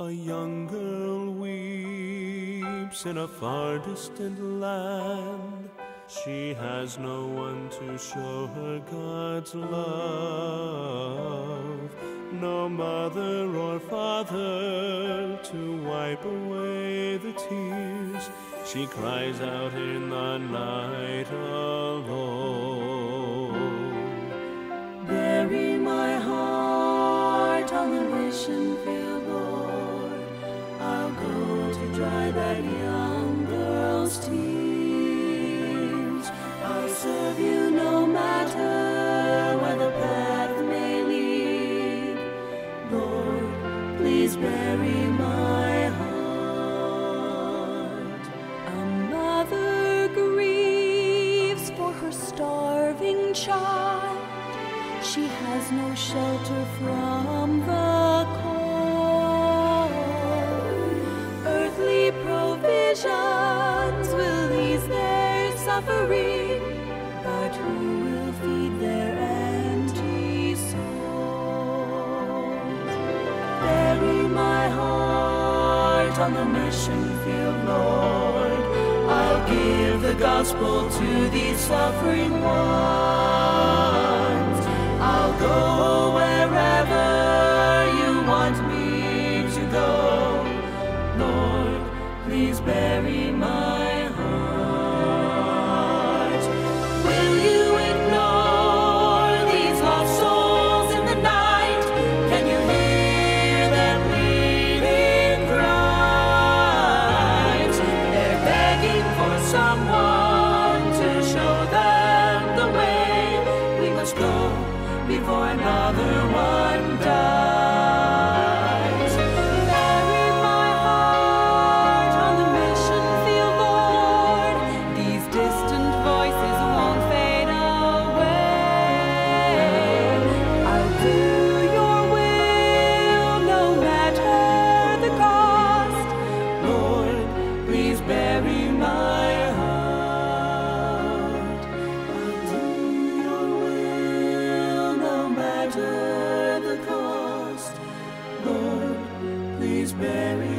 A young girl weeps in a far distant land. She has no one to show her God's love, no mother or father to wipe away the tears. She cries out in the night alone. Dry that young girl's tears. I'll serve you no matter where the path may lead. Lord, please bury my heart. A mother grieves for her starving child. She has no shelter from the cold. Suffering, but who will feed their empty souls? Bury my heart on the mission field, Lord. I'll give the gospel to these suffering ones. I'll go wherever you want me to go. Lord, please bury my is buried.